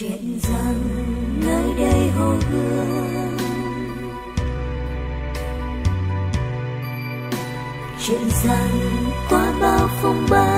chuyện rằng nơi đây hồ gươm chuyện rằng qua bao phong ba